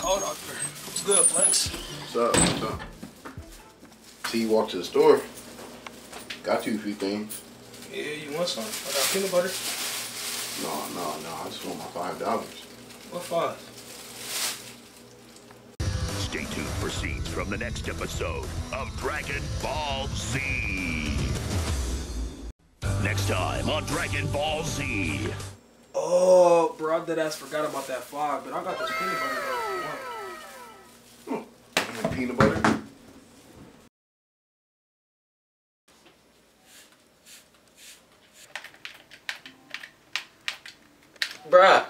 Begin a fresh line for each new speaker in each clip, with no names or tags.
Call doctor. What's good, Flex?
What's up? What's up? See you walk to the store. Got you a few things.
Yeah, you want some? I got peanut butter.
No, no, no. I just want my five dollars.
What five?
Stay tuned for scenes from the next episode of Dragon Ball Z. Next time on Dragon Ball Z.
Oh, bro, I dead ass forgot about that five, but I got this peanut butter though. If you want.
And peanut butter.
Bruh.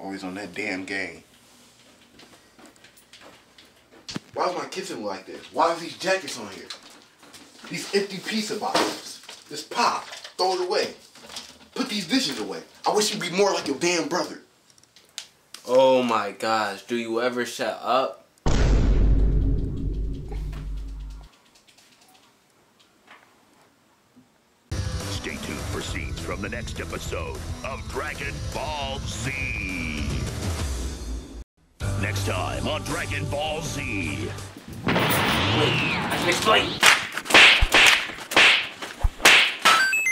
Always on that damn game. Why is my kitchen like this? Why are these jackets on here? These empty pizza boxes. This pop. Throw it away. Put these dishes away. I wish you'd be more like your damn brother.
Oh my gosh, do you ever shut up?
Stay tuned for scenes from the next episode of Dragon Ball Z. Next time on Dragon Ball Z.
I can explain.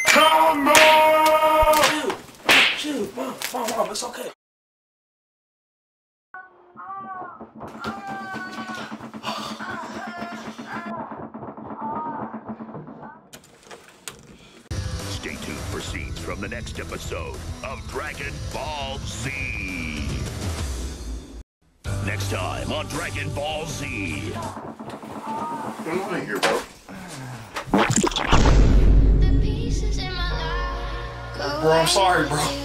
Come on!
Chill, chill, mom, mom, mom, it's okay.
Stay tuned for scenes from the next episode of Dragon Ball Z. Next time on Dragon Ball Z.
Come on in here, bro.
The pieces in my life.
Bro, I'm sorry, bro.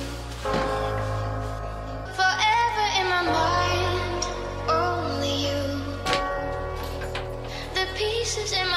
racism